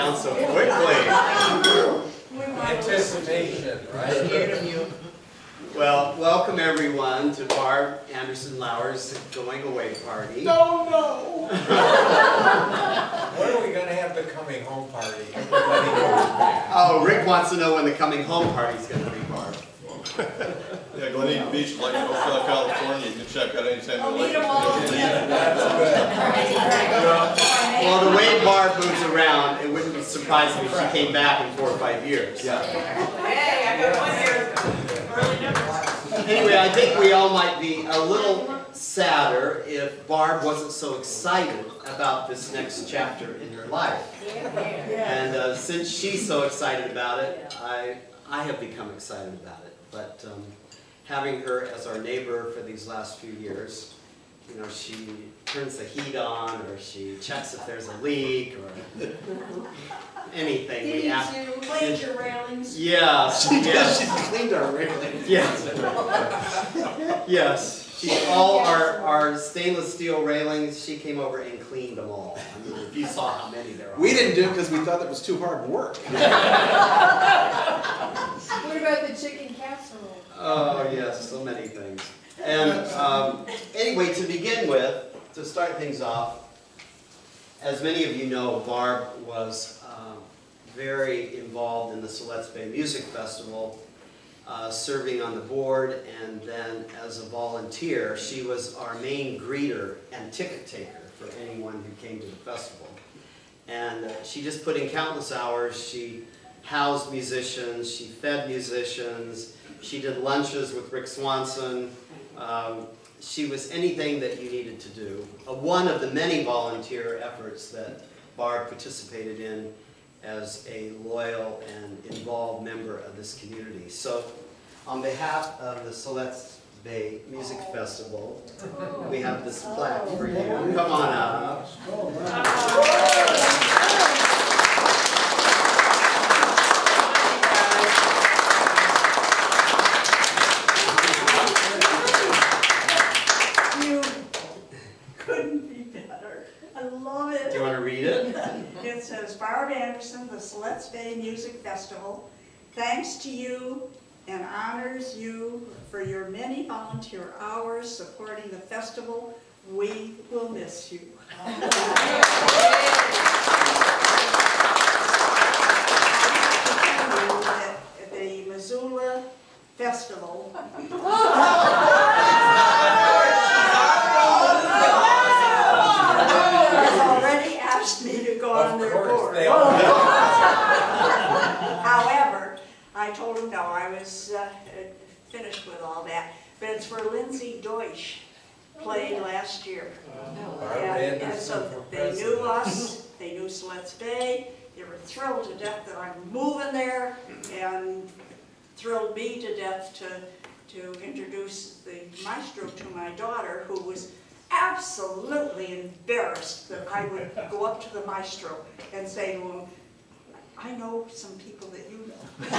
down so quickly. Anticipation, right? Well, welcome everyone to Barb Anderson Lauer's going away party. No, no. When are we gonna have the coming home party? Everybody goes back. Oh, Rick wants to know when the coming home party's gonna be, Barb. Yeah, Gleneden Beach, like in California, you can check out anytime I'll you meet like. them all together. That's Well, the way Barb moves around, it wouldn't be surprising if she came back in four or five years. Yeah. Hey, I got one here, early numbers. Anyway, I think we all might be a little sadder if Barb wasn't so excited about this next chapter in her life. And uh, since she's so excited about it, I, I have become excited about it. But um, having her as our neighbor for these last few years, you know, she turns the heat on, or she checks if there's a leak, or anything. We Did ask- you clean your railings? Yes, yes. She's cleaned our railing. Yes. Yes. She, all our, our stainless steel railings, she came over and cleaned them all. I mean, if you saw how many there are. We didn't do it because we thought it was too hard work. What about the chicken casserole? Oh, yes, so many things. And um, anyway, to begin with, to start things off, as many of you know, Barb was um, very involved in the Siletz Bay Music Festival, uh, serving on the board, and then as a volunteer, she was our main greeter and ticket taker for anyone who came to the festival. And uh, she just put in countless hours. She housed musicians, she fed musicians, she did lunches with Rick Swanson. Um, she was anything that you needed to do. Uh, one of the many volunteer efforts that Barb participated in as a loyal and involved member of this community. So on behalf of the Siletz Bay Music Festival, we have this plaque for you. Come on up. You couldn't be better. I love Do you it. want to read it? It says Barb Anderson, the Siletz Bay Music Festival, thanks to you and honors you for your many volunteer hours supporting the festival. We will miss you. The Missoula Festival. has already asked me to go on Of their course, board. they all However, I told him no, I was uh, finished with all that. But it's where Lindsay Deutsch played last year. Barb And and Anderson so they knew us, they knew Siletz Bay, they were thrilled to death that I'm moving there, and thrilled me to death to, to introduce the maestro to my daughter, who was absolutely embarrassed that I would go up to the maestro and say to him, I know some people that you know.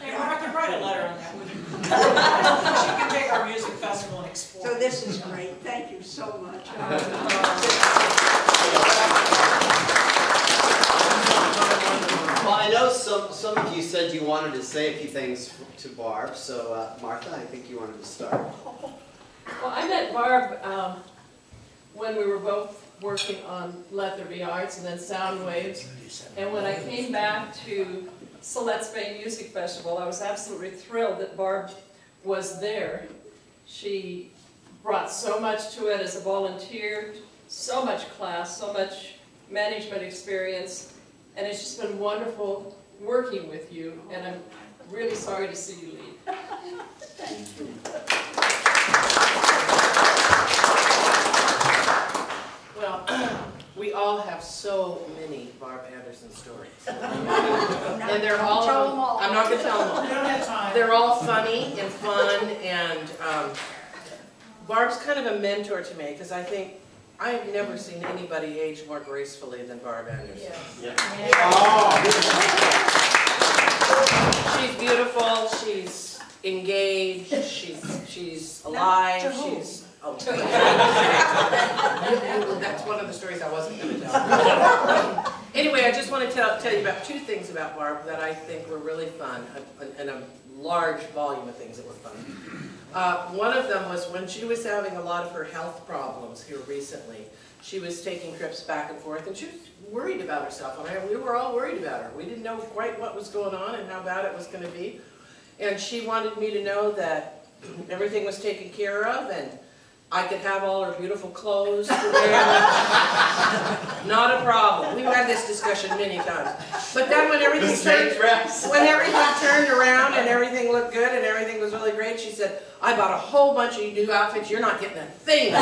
Hey, well, I could write a letter on that, would you? She can take our music festival and explore. So this is great, thank you so much. Well, I know some, some of you said you wanted to say a few things to Barb, so uh, Martha, I think you wanted to start. Well, I met Barb um, when we were both working on Let There Arts and then Sound Waves. And when I came back to Siletz Bay Music Festival, I was absolutely thrilled that Barb was there. She brought so much to it as a volunteer, so much class, so much management experience, and it's just been wonderful working with you, and I'm really sorry to see you leave. Well, we all have so many Barb Anderson stories. And they're all, Tell 'em all. I'm not gonna tell them all. Don't have time. They're all funny and fun and, um, Barb's kind of a mentor to me, because I think, I have never seen anybody age more gracefully than Barb Anderson. Yeah. Oh. She's beautiful, she's engaged, she's, she's alive, to oh. That's one of the stories I wasn't gonna tell. Anyway, I just want to tell, tell you about two things about Barb that I think were really fun, and- a large volume of things that were fun. Uh, one of them was when she was having a lot of her health problems here recently, she was taking trips back and forth, and she was worried about herself, I, we were all worried about her. We didn't know quite what was going on and how bad it was gonna be. And she wanted me to know that everything was taken care of, and I could have all her beautiful clothes to wear. Not a problem. We've had this discussion many times. But then when everything turned, when everything turned around and everything looked good and everything was really great, she said, I bought a whole bunch of new outfits, you're not getting a thing. All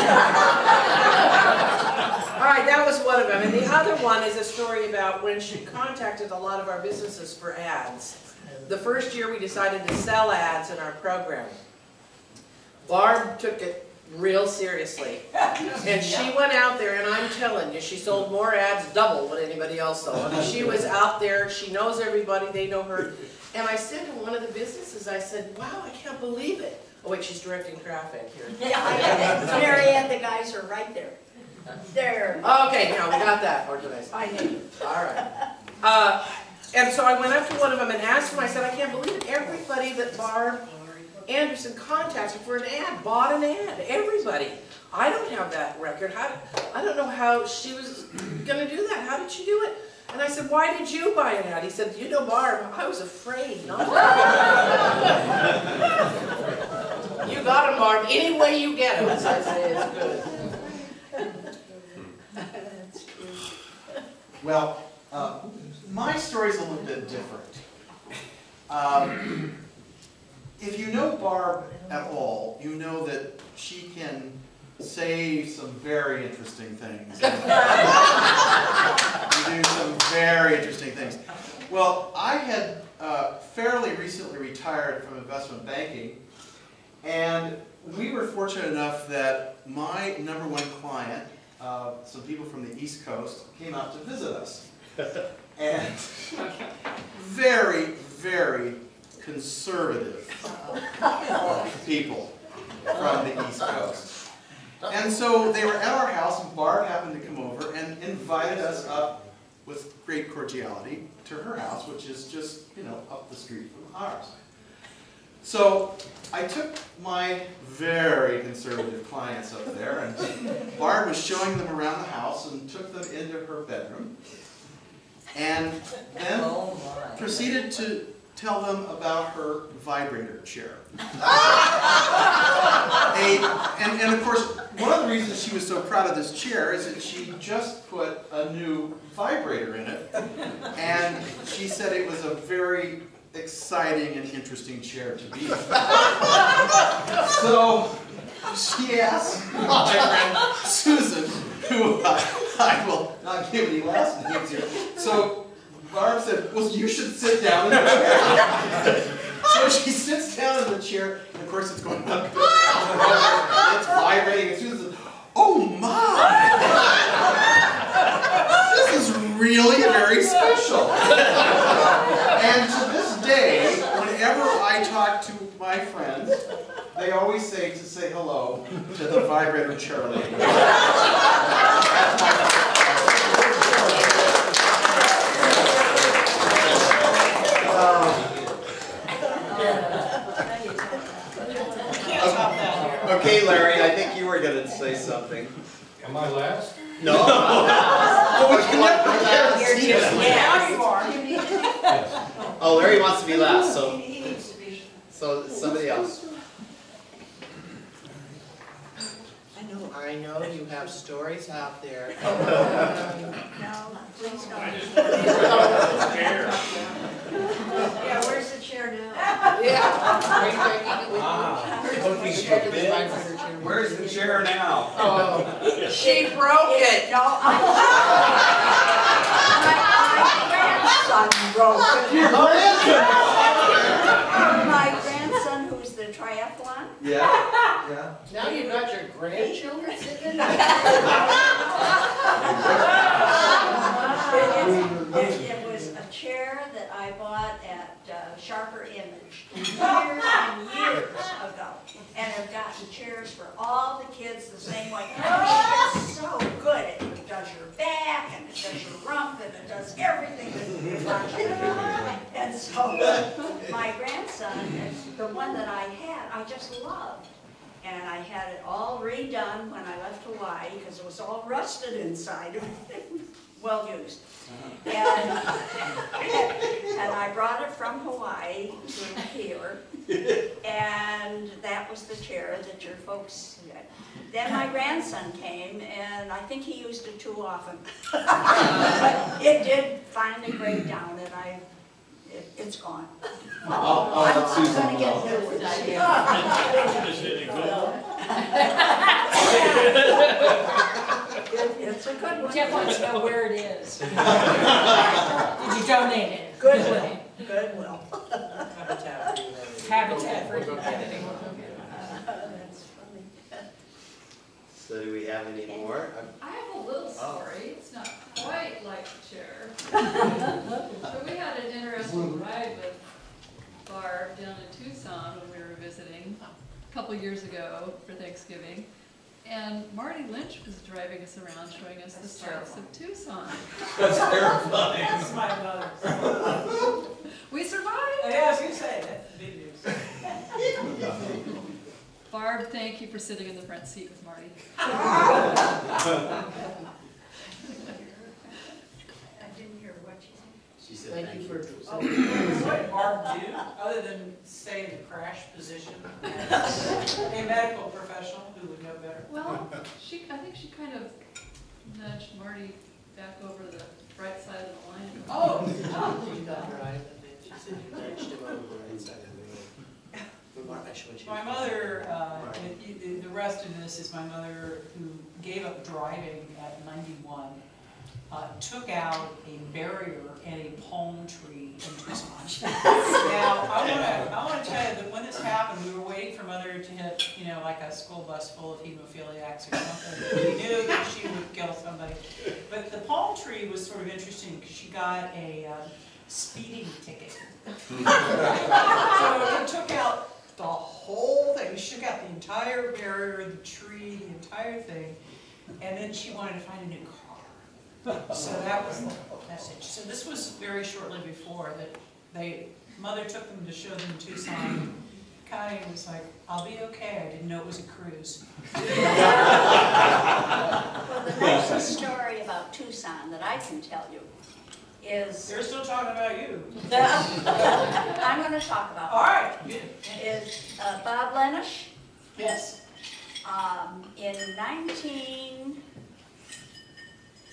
right, that was one of them. And the other one is a story about when she contacted a lot of our businesses for ads. The first year we decided to sell ads in our program. Barb took it real seriously. And she went out there, and I'm telling you, she sold more ads, double what anybody else sold. She was out there, she knows everybody, they know her. And I said to one of the businesses, I said, wow, I can't believe it. Oh wait, she's directing traffic here. Yeah, I- Mary Ann, the guys are right there. There. Okay, now we got that organized. I knew. All right. Uh, and so I went up to one of them and asked him, I said, I can't believe it, everybody that Barb Anderson contacted for an ad, bought an ad, everybody. I don't have that record, how, I don't know how she was gonna do that, how did she do it? And I said, why did you buy an ad? He said, you know Barb, I was afraid not to. You got him, Barb, any way you get him, as I say, is good. True. Well, uh, my story's a little bit different. Um, If you know Barb at all, you know that she can say some very interesting things. Do some very interesting things. Well, I had uh, fairly recently retired from investment banking, and we were fortunate enough that my number one client, uh, some people from the East Coast, came out to visit us. And very, very conservative people from the East Coast. And so they were at our house, and Barb happened to come over and invited us up with great cordiality to her house, which is just, you know, up the street from ours. So I took my very conservative clients up there, and Barb was showing them around the house and took them into her bedroom. And then oh, proceeded to tell them about her vibrator chair. A- and, and of course, one of the reasons she was so proud of this chair is that she just put a new vibrator in it. And she said it was a very exciting and interesting chair to be. So she asked my friend Susan, who I, I will not give any last names here. So Barb said, well, you should sit down in the chair. So she sits down in the chair, and of course it's going up it's vibrating, and Susan says, oh my! This is really very special. And to this day, whenever I talk to my friends, they always say to say hello to the vibrator chair lady. That's my Can't top that here. Okay, Larry, I think you were gonna say something. Am I last? No? Oh, we can never guarantee Now that. Yes. Oh, Larry wants to be last, so, He needs to be. so somebody else. I know. You have stories out there. No, please don't. Yeah, where's the chair now? Yeah. Are you taking it with you? Ah, looking She's for the chair. Where's the chair now? Oh, she broke it. No, I. My, my grandson broke it. My grandson, who's the triathlon, Yeah, Yeah? Now you've got your grandchildren sitting in there? It, it- it was a chair that I bought at uh, Sharper Image years and years ago. And I've gotten chairs for all the kids the same way. It's so good. It does your back and it and does everything. And so my grandson, the one that I had, I just loved. And I had it all redone when I left Hawaii because it was all rusted inside, well used. Uh-huh. And, and I brought it from Hawaii to here, and that was the chair that your folks had. Then my grandson came, and I think he used it too often. But it did finally break down, and I, it, it's gone. I'll, I'll let I'm gonna get know. new ones. It- It's a good one. Jeff wants to know where it is. Did you donate it? Goodwill, Goodwill. Habitat for Humanity. Habitat for We'll go get it. Humanity. That's funny. So do we have any more? I have a little Oh. story, it's not quite like the chair. But we had an interesting ride with Barb down in Tucson when we were visiting a couple years ago for Thanksgiving. And Marty Lynch was driving us around, showing us the That's sights of Tucson. That's terrifying. That's my mother. We survived! Oh, yeah, I was say, that's big news. Barb, thank you for sitting in the front seat with Marty. I didn't hear what you said. She said, Thank you for. Oh, What did Barb do, other than stay in the crash position? A medical professional who would know better. Well, she, I think she kind of nudged Marty back over the right side of the line. Oh, She got her eye, she said you touched him over the right side of the road. But Mark, I showed you. My mother, uh, the- the the rest of this is my mother who gave up driving at 91, uh, took out a barrier and a palm tree in Tucson. Now, I want to, I want to tell you that when this happened, we were waiting for mother to hit, you know, like a school bus full of hemophiliacs or something. We knew that she would kill somebody. But the palm tree was sort of interesting because she got a uh, speeding ticket. So it took out the whole thing, she took out the entire barrier, the tree, the entire thing, and then she wanted to find a new car. So that was the message. So this was very shortly before that they, mother took them to show them Tucson. Connie was like, I'll be okay, I didn't know it was a cruise. Well, the nicest story about Tucson that I can tell you is, They're still talking about you. I'm gonna talk about, All right, is uh, Bob Lenish. Yes. Um, in nineteen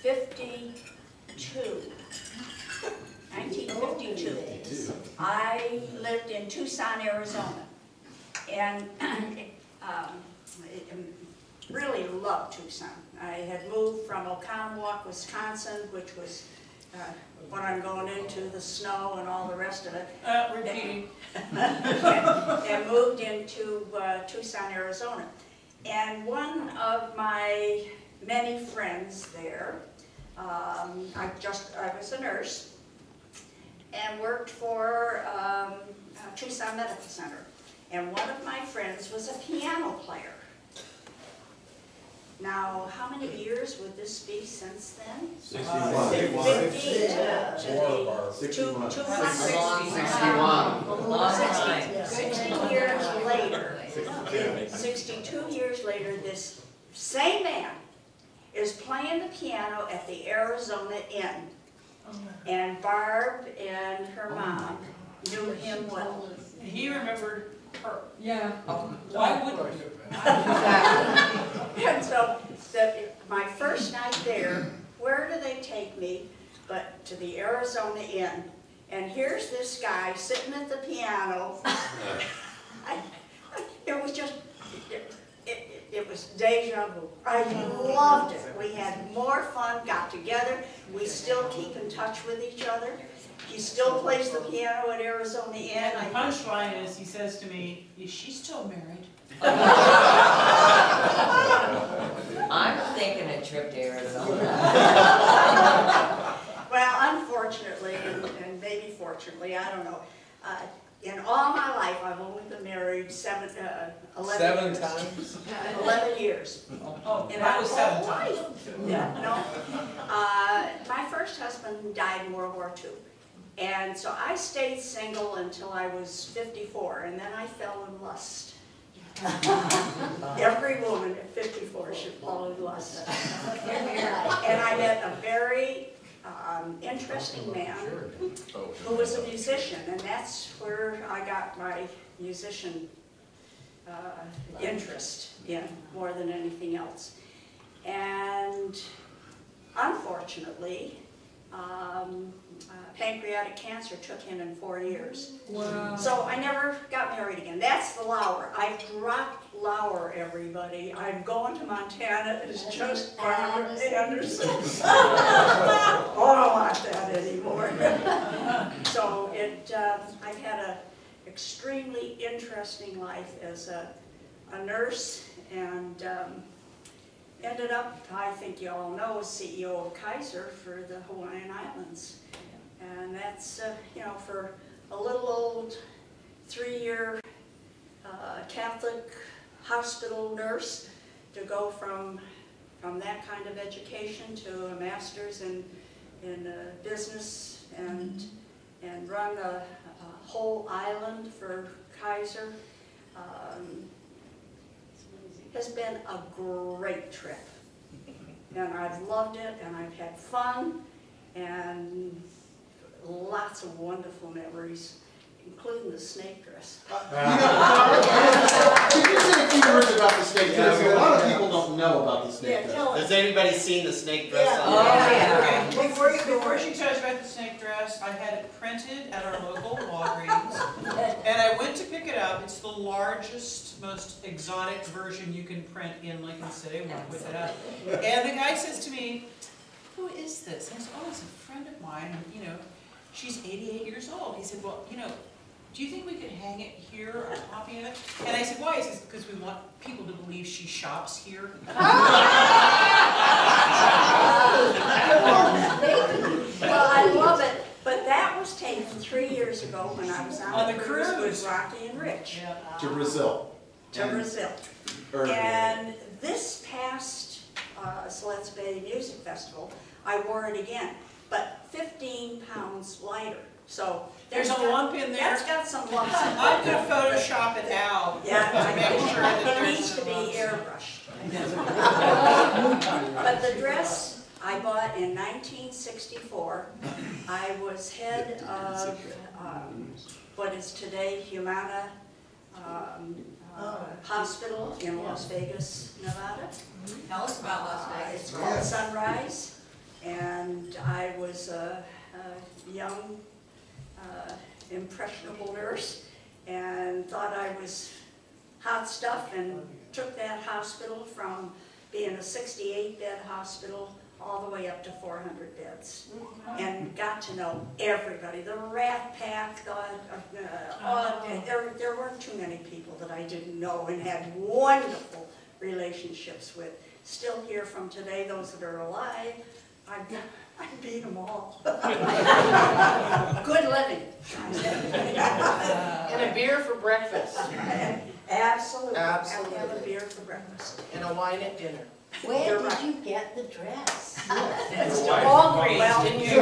fifty-two, nineteen fifty-two, I lived in Tucson, Arizona. And, um, really loved Tucson. I had moved from Oconomowoc, Wisconsin, which was, uh, when I'm going into the snow and all the rest of it Uh, repeating. and moved into uh, Tucson, Arizona. And one of my many friends there, um, I just, I was a nurse, and worked for um, uh, Tucson Medical Center. And one of my friends was a piano player. Now, how many years would this be since then? Sixty-one. Fifty to- to the- Barb. two- Sixty-one. two A hundred- long Sixty-one. Long. Sixty years later, sixty-two years later, this same man is playing the piano at the Arizona Inn. And Barb and her oh mom knew him well. And he remembered her. Yeah. Oh, Why wouldn't you? And so, the, my first night there, where do they take me but to the Arizona Inn? And here's this guy sitting at the piano. I- It was just, it, it, it was deja vu. I loved it. We had more fun, got together, we still keep in touch with each other. he still plays the piano at Arizona Inn. And the I- punchline is, he says to me, is she still married? I'm thinking a trip to Arizona. Well, unfortunately, and and maybe fortunately, I don't know, uh, in all my life, I've only been married seven, uh, eleven Seven years. times? Eleven years. Oh, In that my was seven times. Yeah, no. Uh, My first husband died in World War II. And so I stayed single until I was 54, and then I fell in lust. Every woman at 54 should fall in lust. And I met a very um, interesting man who was a musician, and that's where I got my musician uh, interest in more than anything else. And unfortunately, um, uh, pancreatic cancer took him in four years. Wow. So I never got married again. That's the Lauer. I've dropped Lauer, everybody. I'm going to Montana. It's just Barbara Anderson. I don't want that anymore. So it, uh, I've had a extremely interesting life as a, a nurse and um, ended up, I think you all know, CEO of Kaiser for the Hawaiian Islands. And that's, uh, you know, for a little old three-year uh, Catholic hospital nurse to go from, from that kind of education to a master's in, in uh, business and, and run a, a whole island for Kaiser. um, Has been a great trip. And I've loved it and I've had fun and lots of wonderful memories, including the snake dress. Could you say a few words about the snake dress? A lot of people don't know about the snake Yeah, dress. Has anybody seen the snake dress Yeah. Oh, there? yeah. Okay, before, before she tells you about the snake dress, I had it printed at our local Walgreens. And I went to pick it up, it's the largest, most exotic version you can print in Lincoln City, went with it up. And the guy says to me, who is this? And I said, oh, it's a friend of mine, and, you know, she's eighty-eight years old. He said, well, you know, do you think we could hang it here, a copy of it? And I said, why? He says, because we want people to believe she shops here. Well, I love it, but that was taken three years ago when I was On on the the cruise cruise. with Rocky and Rich To Brazil. to Brazil. Or- And this past uh, Siletz Bay Music Festival, I wore it again, but 15 pounds lighter. So There's that's a lump in there. That's got some lumps. I'm gonna Photoshop it out Yeah, to make sure that it needs to be lumps. airbrushed. But the dress I bought in 1964, I was head of um, what is today Humana um, uh, Hospital in Las Vegas, Nevada. Tell us about Las Uh, Vegas. It's called Sunrise, and I was a, a young, uh, impressionable nurse, and thought I was hot stuff, and took that hospital from being a sixty-eight bed hospital all the way up to four hundred beds, and got to know everybody, the Rat Pack, the, uh, all- there, there weren't too many people that I didn't know and had wonderful relationships with. Still here from today, those that are alive, I, I beat them all. Good living. And a beer for breakfast, Absolutely. Absolutely. Have a beer for breakfast. and a wine at dinner. You're Where right. did you get the dress? It's wife- Walgreens, Well, didn't you?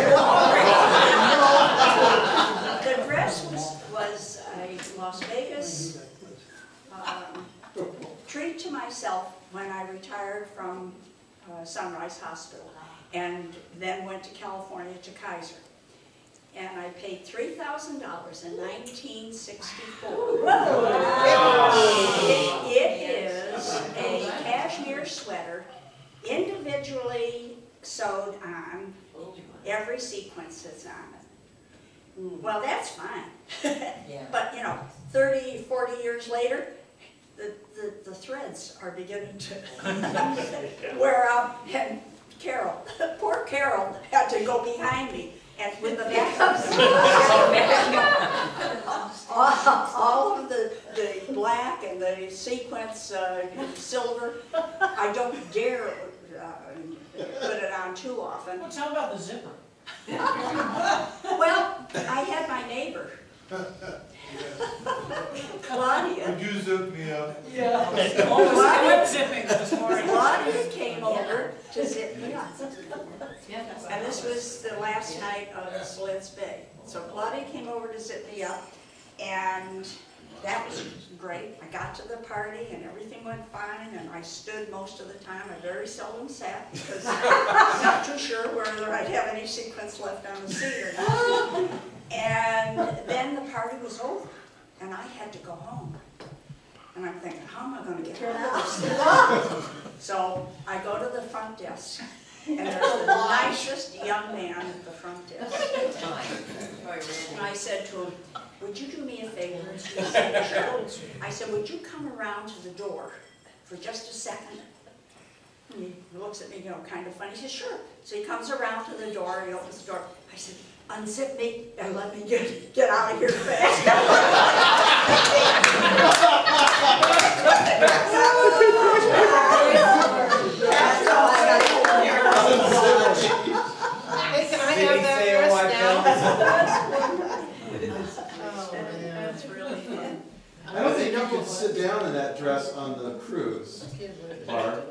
The dress was, was a Las Vegas um, treat to myself when I retired from uh, Sunrise Hospital and then went to California to Kaiser. And I paid three thousand dollars in nineteen sixty-four. It is a cashmere sweater individually sewed on every sequence that's on it. Well, that's fine. Yeah. But, you know, 30, 40 years later, the, the, the threads are beginning to wear out. And Carol, poor Carol had to go behind me And with the backups. All all of the, the black and the sequence, uh, silver, I don't dare, uh, put it on too often. Well, tell about the zipper. Well, I had my neighbor. Claudia, Would you zip me up? Yeah. I went zipping this morning. Claudia came over to sit me up. And this was the last night of Siletz Bay. So Claudia came over to sit me up, and that was great. I got to the party and everything went fine, and I stood most of the time. I very seldom sat because I'm not too sure whether I'd have any sequence left on the seat or not. And then the party was over, and I had to go home. And I'm thinking, how am I gonna get out of this? So I go to the front desk, and there's the nicest young man at the front desk. And I said to him, would you do me a favor? He said, "Sure." I said, would you come around to the door for just a second? And he looks at me, you know, kind of funny, he says, sure. So he comes around to the door, he opens the door. I said, unzip me and let me get, get out of here fast. That's all I got. Hey, can I Did he have that say a dress white now? Oh, That's really fun. I don't think you could sit down in that dress on the cruise, Barb.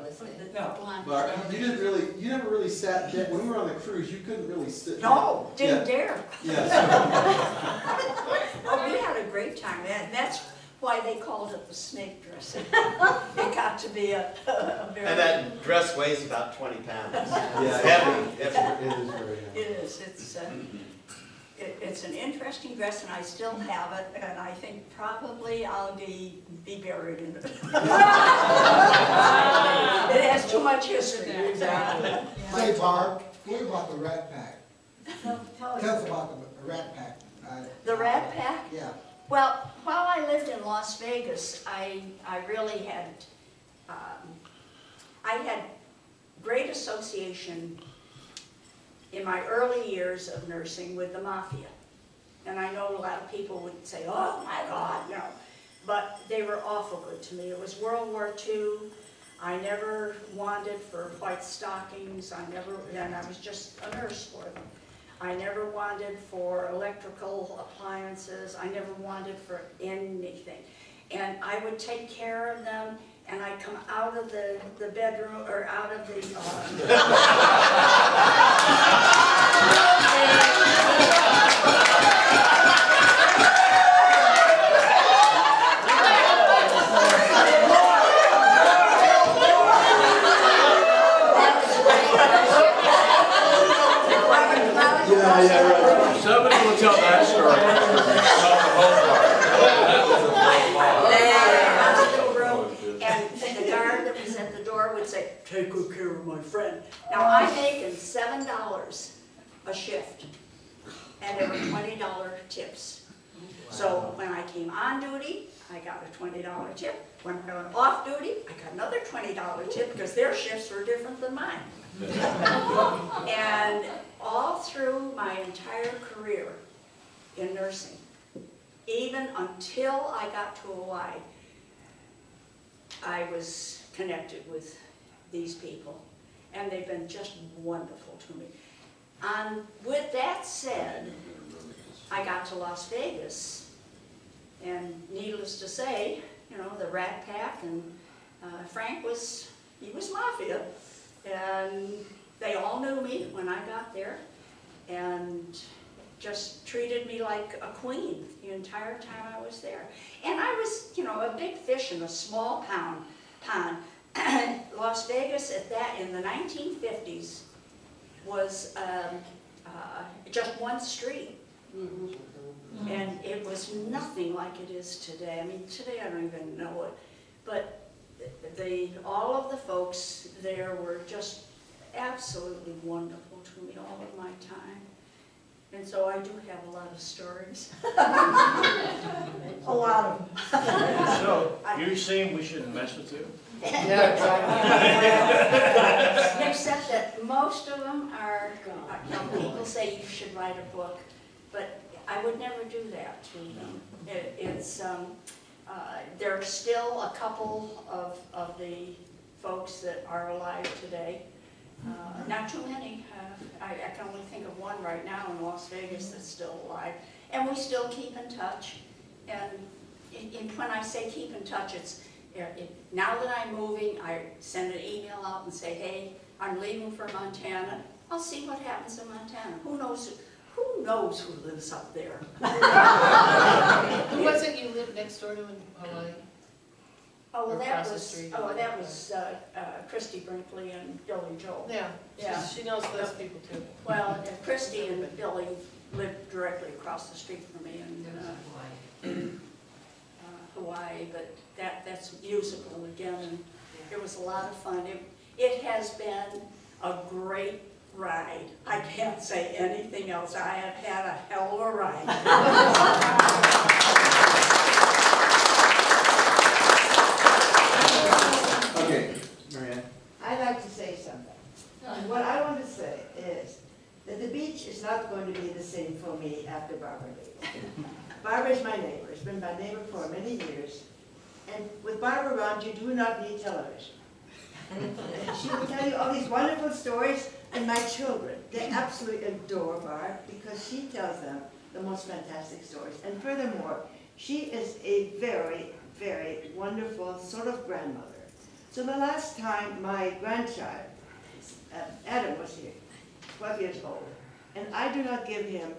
No. Barb, you didn't really, you never really sat, da- when we were on the cruise, you couldn't really sit. No, didn't Yeah. dare. Yes, Oh, we had a great time, and that's why they called it the snake dress. It got to be a, a very. And that dress weighs about twenty pounds. It's heavy, it's it is very. It is, it's, uh, it, it's an interesting dress, and I still have it, and I think probably I'll be, be buried in it. It has too much history. Exactly. Say, Barb, what about the Rat Pack? Tell us about the Rat Pack. Uh, The Rat Pack? Yeah. Well, while I lived in Las Vegas, I, I really had, um, I had great association in my early years of nursing with the mafia. And I know a lot of people would say, oh my God, no. But they were awful good to me. It was World War II. I never wanted for white stockings. I never, and I was just a nurse for them. I never wanted for electrical appliances, I never wanted for anything. And I would take care of them, and I'd come out of the, the bedroom, or out of the, uh, Yeah, yeah, right. Somebody will tell that story. Not the whole part. That was a hospital room, and the guard that was at the door would say, take good care of my friend. Now, I'm making seven dollars a shift, and there were twenty dollar tips. So when I came on duty, I got a twenty dollar tip. When I went off duty, I got another twenty dollar tip, because their shifts were different than mine. And all through my entire career in nursing, even until I got to Hawaii, I was connected with these people, and they've been just wonderful to me. And with that said, I got to Las Vegas, and needless to say, you know, the Rat Pack, and uh, Frank was, he was mafia, and they all knew me when I got there, and just treated me like a queen the entire time I was there. And I was, you know, a big fish in a small pound, pond. Las Vegas at that, in the 1950s, was um, uh, just one street. And it was nothing like it is today. I mean, today I don't even know it. But the, all of the folks there were just absolutely wonderful to me all of my time. And so I do have a lot of stories. A lot of them. So, you're saying we shouldn't mess with you? Yeah, exactly. Except that most of them are, you know, people say you should write a book, but I would never do that to them. It, it's, um, uh, there are still a couple of, of the folks that are alive today. Uh, not too many, uh, I, I can only think of one right now in Las Vegas that's still alive. And we still keep in touch, and, and and when I say keep in touch, it's, yeah, it- Now that I'm moving, I send an email out and say, hey, I'm leaving for Montana. I'll see what happens in Montana. Who knows, who knows who lives up there? Who was it you lived next door to in Hawaii? Oh, well, that across the was, street. oh, that was uh, uh, Christie Brinkley and Billy Joel. Yeah, Yeah. she, she knows those people too. Well, and Christie and Billy lived directly across the street from me in uh, in, uh, Hawaii, but that, that's musical again, and it was a lot of fun. It, it has been a great ride. I can't say anything else. I have had a hell of a ride. Okay, Marianne. I'd like to say something. And what I want to say is that is not going to be the same for me after Barbara leaves. Barbara is my neighbor, She's been my neighbor for many years. And with Barbara around, you do not need television. She will tell you all these wonderful stories, and my children, they absolutely adore Barb because she tells them the most fantastic stories. And furthermore, she is a very, very wonderful sort of grandmother. So the last time my grandchild, uh, Adam was here, 12 years old, and I do not give him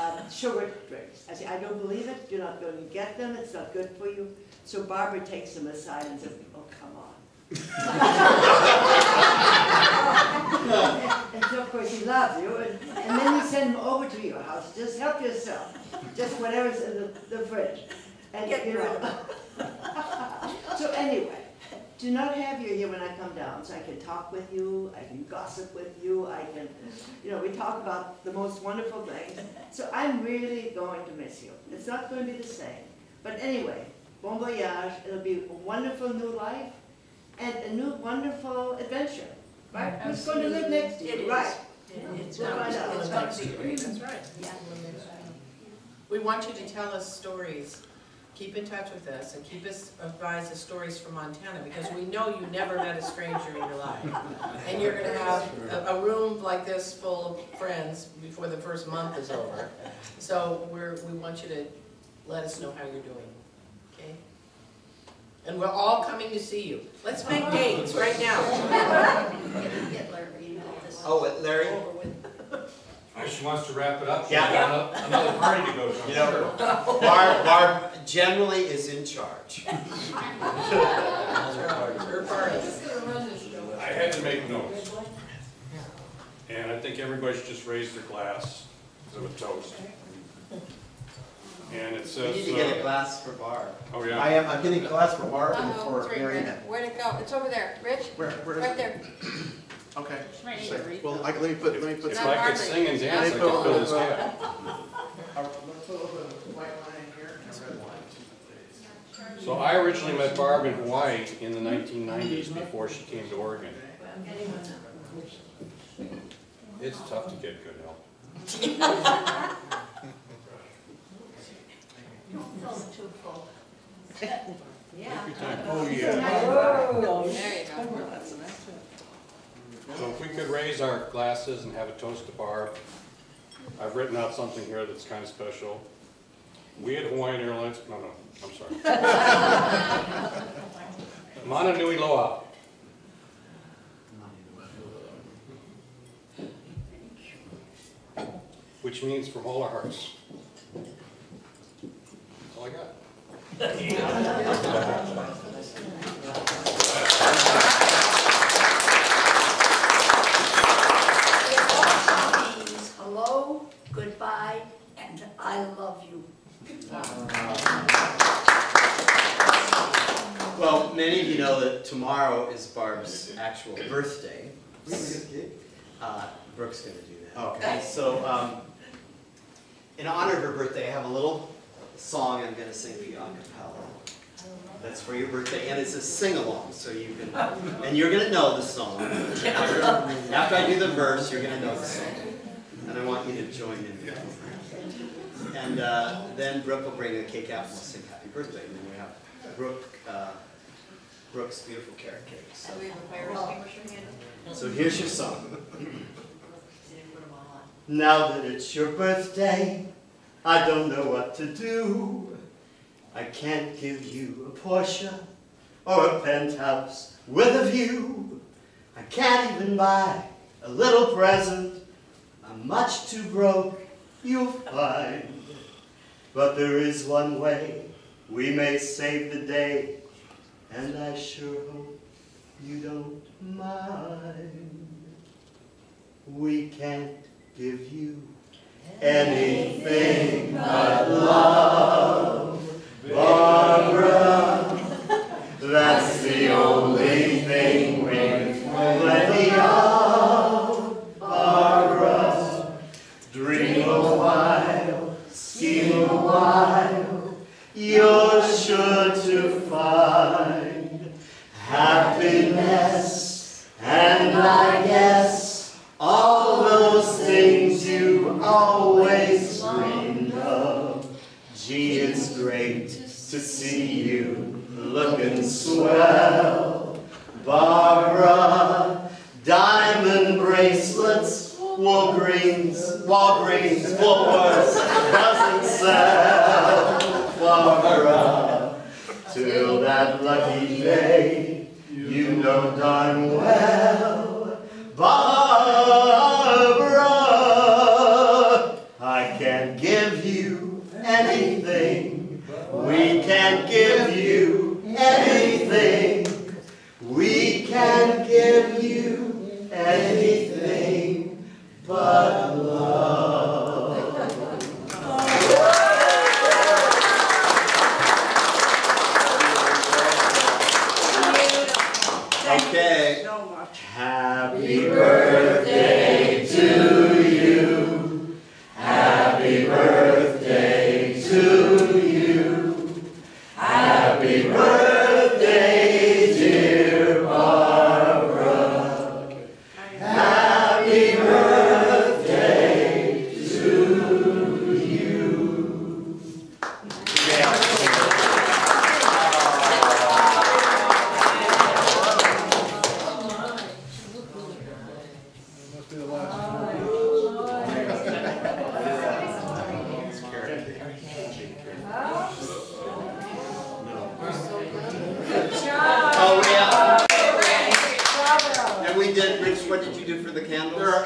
um, sugar drinks. I say, I don't believe it, You're not going to get them, it's not good for you. So Barbara takes him aside and says, oh, come on. and so of course he loves you, and, and then you send him over to your house, just help yourself, just whatever's in the, the fridge. And, Get you know, so anyway, do not have you here when I come down, so I can talk with you, I can gossip with you, I can, you know, we talk about the most wonderful things. So I'm really going to miss you. It's not going to be the same. But anyway, bon voyage, it'll be a wonderful new life and a new wonderful adventure. Right? Who's going to live next to you? Right. It's We'll gonna find out. It's gonna be great, that's right. Yeah. We want you to tell us stories. Keep in touch with us and keep us advised of stories from Montana because we know you never met a stranger in your life. And you're gonna have a, a room like this full of friends before the first month is over. So we're, we want you to let us know how you're doing, okay? And we're all coming to see you. Let's make dates right now. Get Larry, you know, this. Oh, what, Larry? Over. She wants to wrap it up, she's Yeah. got ano- another party to go to. You know. Barb, Barb generally is in charge. Her party. I had to make notes. And I think everybody should just raise their glass of a toast. And it We says, need to get a uh, glass for Barb. oh yeah. I am, I'm getting a glass for Barb and Uh-oh, for it's right Marianne. Where'd it go? It's over there. Rich, Where, where is right it? there. Okay. Might need to read Well. I, let me put, let me put. if some- I could sing and dance, I could fill this gap. I'll Let's put a little bit of white line here and a red line. So I originally met Barb in Hawaii in the nineteen nineties before she came to Oregon. It's tough to get good help. Don't fill too full. Take. Oh, yeah. There you go. Oh, So if we could raise our glasses and have a toast to Barb. I've written out something here that's kind of special. We at Hawaiian Airlines, no, no, I'm sorry. Mana nui loa. Which means from all our hearts. That's all I got. It also means hello, goodbye, and I love you. Well, many of you know that tomorrow is Barb's actual birthday. Uh, Brooke's gonna do that. Okay. So, um, in honor of her birthday, I have a little song I'm gonna sing for you a cappella. That's for your birthday, and it's a sing-along, so you can, and you're gonna know the song. After, after I do the verse, you're gonna know the song. And I want you to join in. And uh, then Brooke will bring a cake out and we'll sing happy birthday. And then we have Brooke, uh, Brooke's beautiful carrot cake. So, we have a fire extinguisher handy? so here's your song. Now that it's your birthday, I don't know what to do. I can't give you a Porsche or a penthouse with a view. I can't even buy a little present. I'm much too broke, you'll find. But there is one way we may save the day, and I sure hope you don't mind. We can't give you anything but love, Barbara. That's the only thing we've plenty of, Barbara. Dream a while, scheme a while, you're sure to find happiness, and I guess all those things you always dreamed of. Gee, it's great to see you looking swell, Barbara. Diamond bracelets, Walgreens, Walgreens, Woolworths doesn't sell, Barbara. Till that lucky day, you know darn well,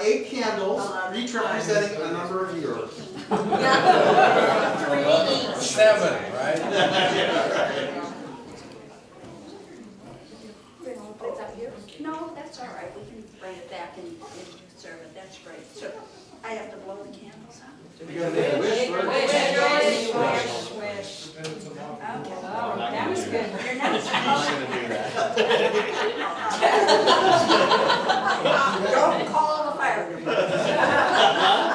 eight candles, each representing a number of years. Seven, right? No, that's all right, we can bring it back and, and serve it, that's great. So, I have to blow the candles out? You gotta make a wish first. Wish, wish, wish. Okay. Oh, that was good. You're not supposed to. Don't call the fire department.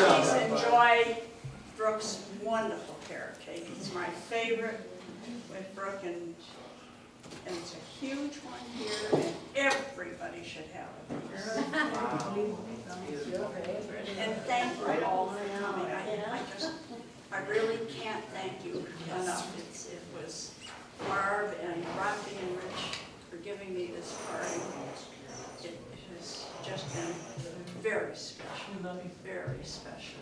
Please enjoy Brooke's wonderful carrot cake. It's my favorite with Brooke and, and it's a huge one here and everybody should have it. And thank you all for coming. I, I just, I really can't thank you enough. It's, it was Barb and Rocky and Rich for giving me this party. It has just been very special, very special.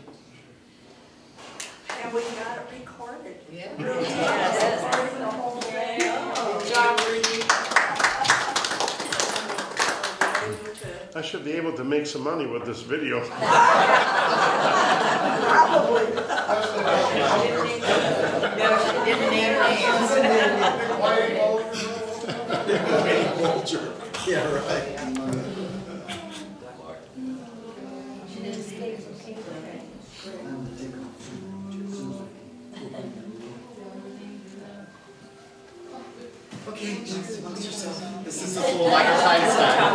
And we got it recorded. Yeah. Really, yes, recording the whole thing. Good job, Rudy. Able to I should be able to make some money with this video. Probably. Yeah, right. Okay, amongst yourselves. This This is this little Michael Einstein.